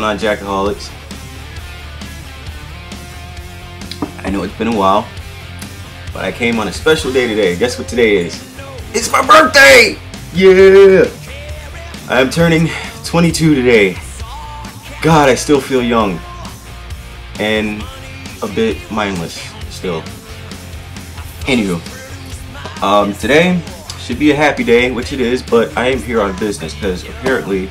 going on, Jackaholics? I know it's been a while, but I came on a special day today. Guess what today is? It's my birthday! Yeah! I'm turning 22 today. God, I still feel young. And a bit mindless still. Anywho, um, today should be a happy day, which it is, but I am here on business because apparently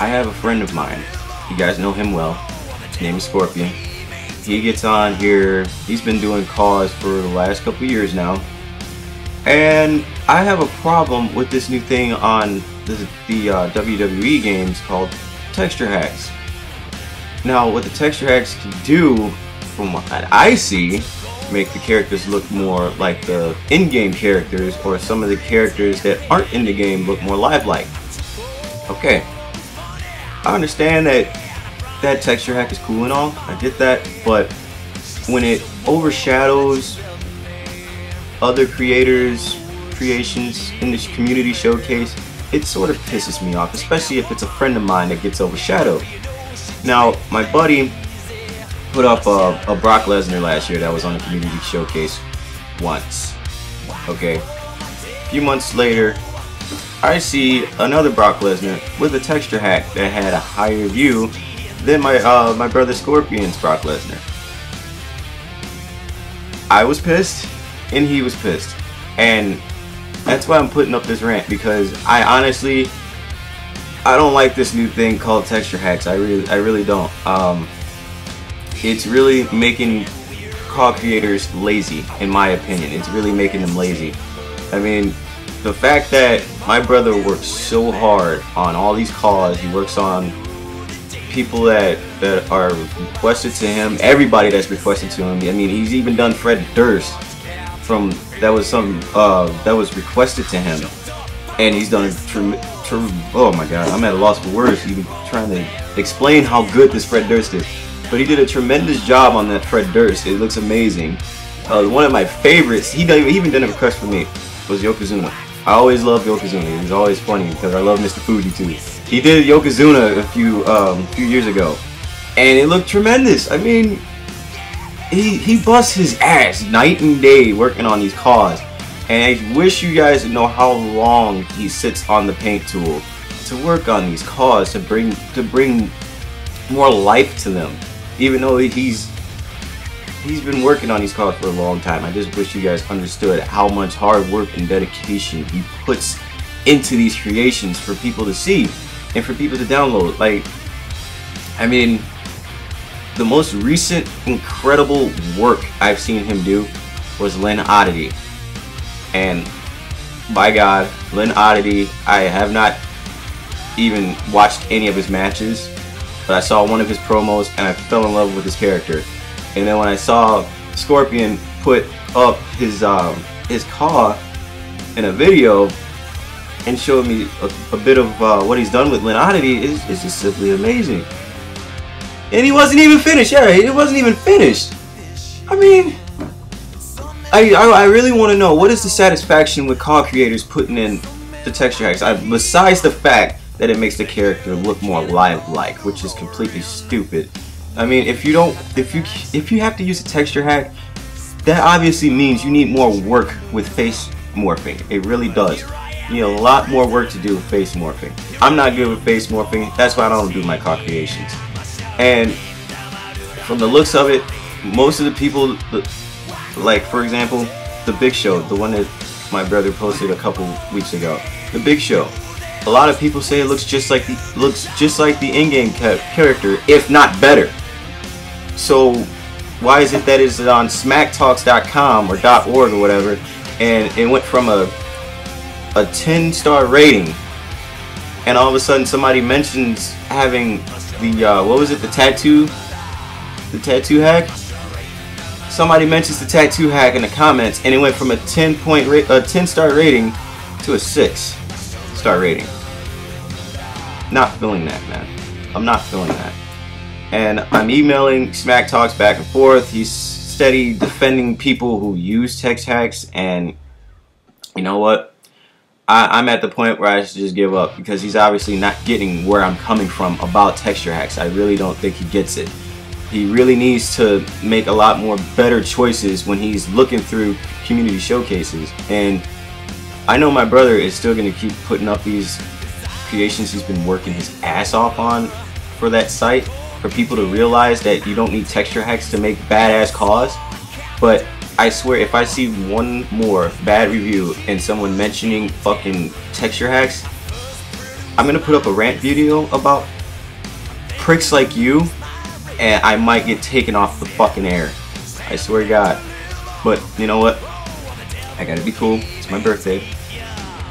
I have a friend of mine. You guys know him well. His name is Scorpion. He gets on here. He's been doing CAWs for the last couple years now. And I have a problem with this new thing on the, the uh, WWE games called texture hacks. Now, what the texture hacks can do, from what I see, make the characters look more like the in-game characters or some of the characters that aren't in the game look more lifelike. Okay, I understand that that texture hack is cool and all, I get that, but when it overshadows other creators' creations in this community showcase, it sort of pisses me off, especially if it's a friend of mine that gets overshadowed. Now, my buddy put up a, a Brock Lesnar last year that was on the community showcase once. Okay. A few months later, I see another Brock Lesnar with a texture hack that had a higher view than my uh, my brother Scorpion's Brock Lesnar. I was pissed, and he was pissed, and that's why I'm putting up this rant because I honestly I don't like this new thing called texture hacks. I really I really don't. Um, it's really making CAW creators lazy, in my opinion. It's really making them lazy. I mean, the fact that my brother works so hard on all these CAWs. he works on people that that are requested to him, everybody that's requested to him. I mean, he's even done Fred Durst from that was some uh, that was requested to him, and he's done a oh my god, I'm at a loss for words even trying to explain how good this Fred Durst is. But he did a tremendous job on that Fred Durst. It looks amazing. Uh, one of my favorites, he, he even did a request for me, was Yokozuna. I always love Yokozuna. He's always funny because I love Mr. Fuji too. He did Yokozuna a few um, few years ago, and it looked tremendous. I mean, he he busts his ass night and day working on these CAWs, and I wish you guys know how long he sits on the paint tool to work on these CAWs to bring to bring more life to them even though he's he's been working on these CAWs for a long time. I just wish you guys understood how much hard work and dedication he puts into these creations for people to see and for people to download. Like, I mean, the most recent incredible work I've seen him do was Len Oddity. And by God, Len Oddity, I have not even watched any of his matches but I saw one of his promos and I fell in love with his character. And then when I saw Scorpion put up his um, his CAW in a video and showed me a, a bit of uh, what he's done with Len Oddity, it's, it's just simply amazing. And he wasn't even finished. Yeah, it wasn't even finished. I mean, I, I, I really want to know what is the satisfaction with CAW creators putting in the texture hacks. I, besides the fact that it makes the character look more live-like, which is completely stupid. I mean, if you don't, if you if you have to use a texture hack, that obviously means you need more work with face morphing. It really does. You need a lot more work to do with face morphing. I'm not good with face morphing. That's why I don't do my CAW creations. And from the looks of it, most of the people, like for example, the Big Show, the one that my brother posted a couple weeks ago, the Big Show a lot of people say it looks just like the looks just like the in-game character, if not better. So why is it that it's on smacktalks.com or .org or whatever, and it went from a a 10 star rating, and all of a sudden somebody mentions having the uh, what was it the tattoo, the tattoo hack. Somebody mentions the tattoo hack in the comments, and it went from a 10 point a 10 star rating to a six star rating. Not feeling that, man. I'm not feeling that. And I'm emailing Smack Talks back and forth. He's steady defending people who use text hacks, and you know what? I, am at the point where I should just give up because he's obviously not getting where I'm coming from about texture hacks. I really don't think he gets it. He really needs to make a lot more better choices when he's looking through community showcases. And I know my brother is still going to keep putting up these creations he's been working his ass off on for that site for people to realize that you don't need texture hacks to make badass CAWs. But I swear, if I see one more bad review and someone mentioning fucking texture hacks, I'm gonna put up a rant video about pricks like you, and I might get taken off the fucking air. I swear to God. But you know what? I gotta be cool. It's my birthday.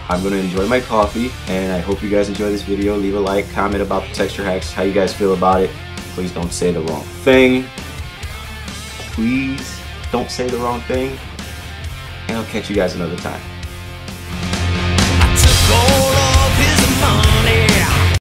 I'm gonna enjoy my coffee, and I hope you guys enjoy this video. Leave a like, comment about the texture hacks, how you guys feel about it. Please don't say the wrong thing. Please don't say the wrong thing. And I'll catch you guys another time.